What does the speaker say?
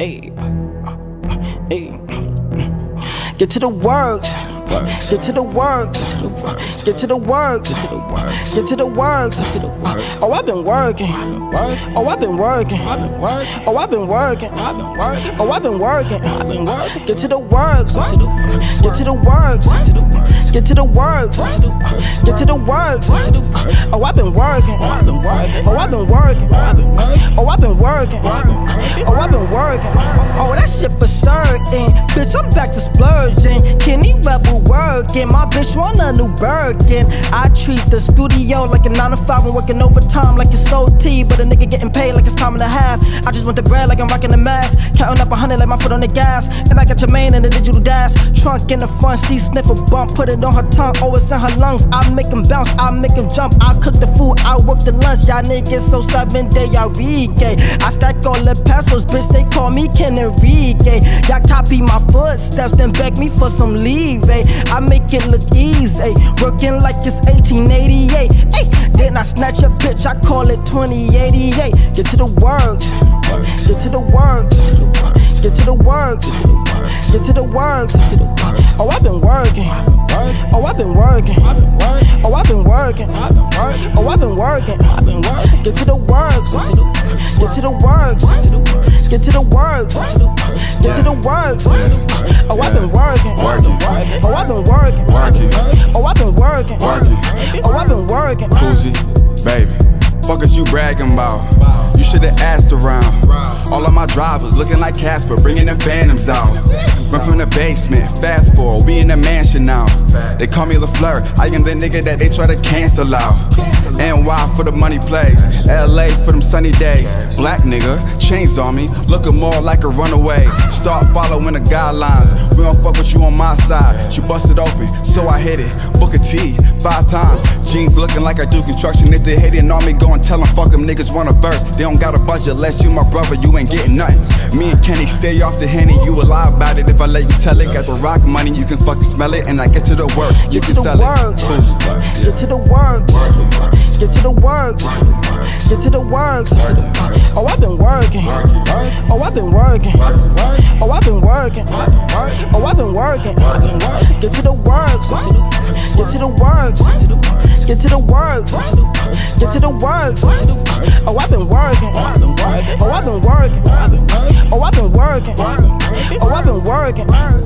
Hey, hey, get to the works. Get to the works. Get to the works. Get to the works. Oh, I've been working. Oh, I've been working. Oh, I've been working. Oh, I've been working. Get to the works. Get to the works. Get to the works. Get to the works. Oh, I've been working. Oh, I've been working. Oh, I've been working. Oh, I've been working. Oh, Oh, that shit for certain. Bitch, I'm back to splurging. Kenny Rebel working. My bitch want a new Birkin. I treat the studio like a 9 to 5 and working overtime like it's OT. But a nigga getting paid like it's time want the bread like I'm rocking the mask. Counting up a hundred like my foot on the gas. And I got your main in the digital dash. Trunk in the front, she sniff a bump. Put it on her tongue, it's in her lungs. I make them bounce, I make them jump. I cook the food, I work the lunch. Y'all niggas so seven day, gay. I stack all the pesos, bitch, they call me Ken Enrique. Y'all copy my footsteps, then beg me for some leeway. I make it look easy, working like it's 1888. Ay, then I snatch a bitch, I call it 2088. Get to the works, get to the works, get to the works, get to the works. Oh, I've been working. Oh, I've been working. Oh, I've been working. Oh, I've been working. Get to the works. Get to the works. Get to the works. Get to the works. Oh, I've been working. Oh, I've been working. Oh, I've been working. Oh, I've been working. Koozie, baby. Fuck you bragging about? Should've asked around. All of my drivers looking like Casper, bringing the phantoms out. Run from the basement, fast forward, we in the mansion now. They call me LaFleur, I am the nigga that they try to cancel out. NY for the money plays, LA for them sunny days. Black nigga, chains on me, looking more like a runaway. Start following the guidelines, we don't fuck with you on my side. She busted open, so I hit it. Book a T, five times. Jeans looking like I do construction. If they hating on me, go and tell them fuck them niggas want a verse. They don't got a budget, unless you my brother, you ain't getting nothing. Me and Kenny stay off the henny, you will lie about it if I let you tell it. Got the rock money, you can fucking smell it, and I get to the work, you Get can to the sell works. it. Get to the works. Get to the works. Get to the works. Oh, I've been working. Oh, I've been working. Oh, I've been working. Oh, I've been working. Get to the works. Get to the works. Get to the works. Get to the works. Oh, I've been working. Oh, I've been working. Oh, I've been working. Oh, I've been working. Work